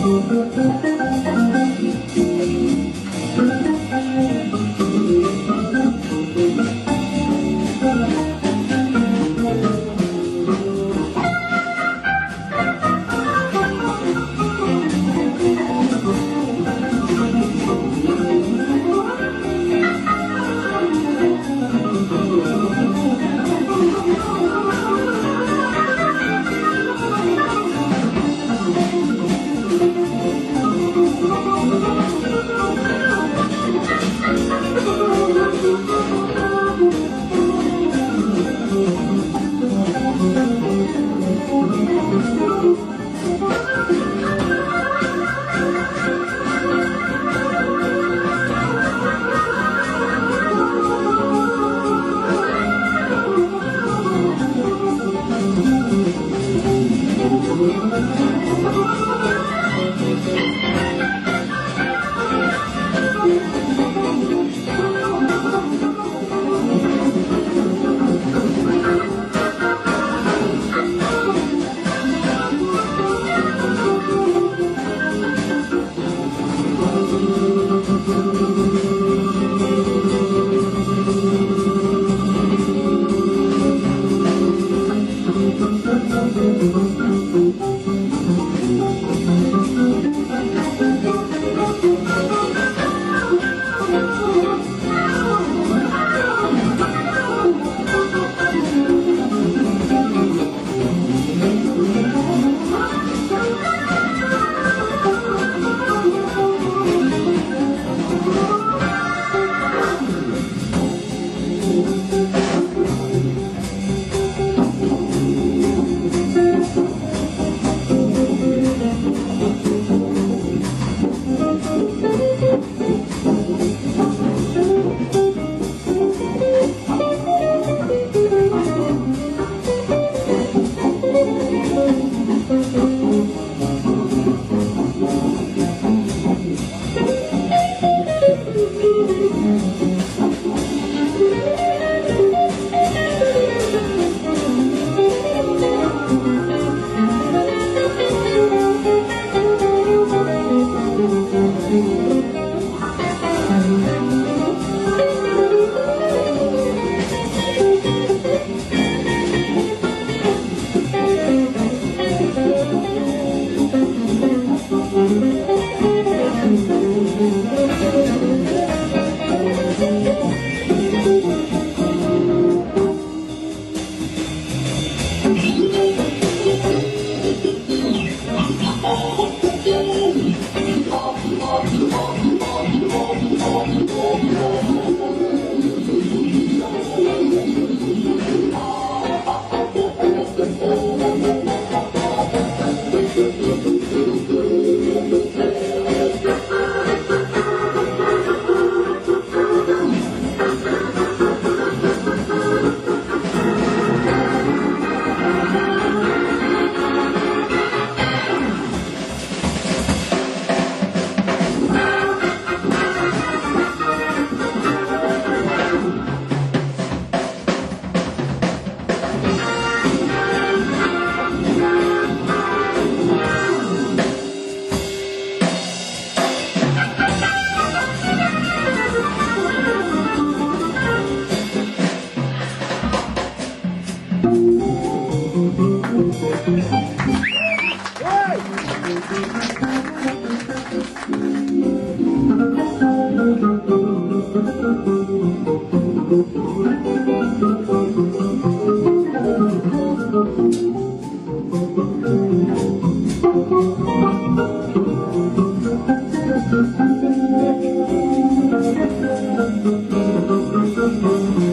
Thank you. you.